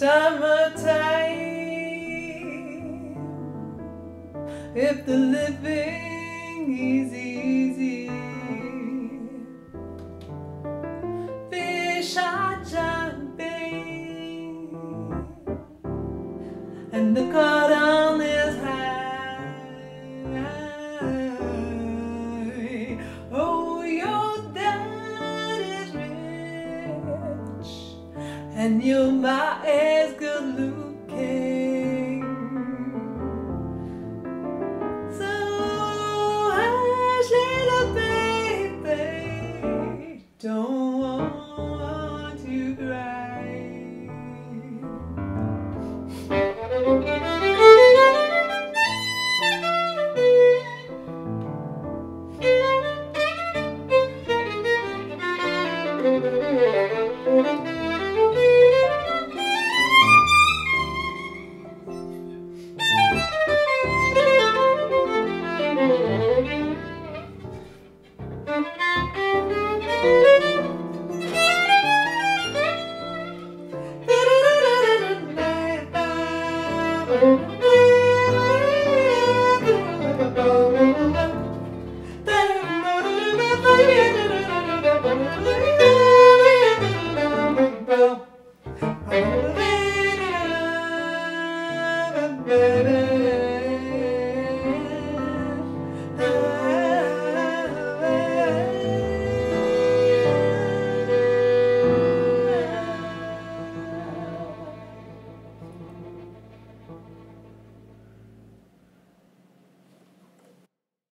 summertime. If the living is easy, fish are jumping, and the color. And you're my is good looking. So hush, little baby, don't want to cry. Baby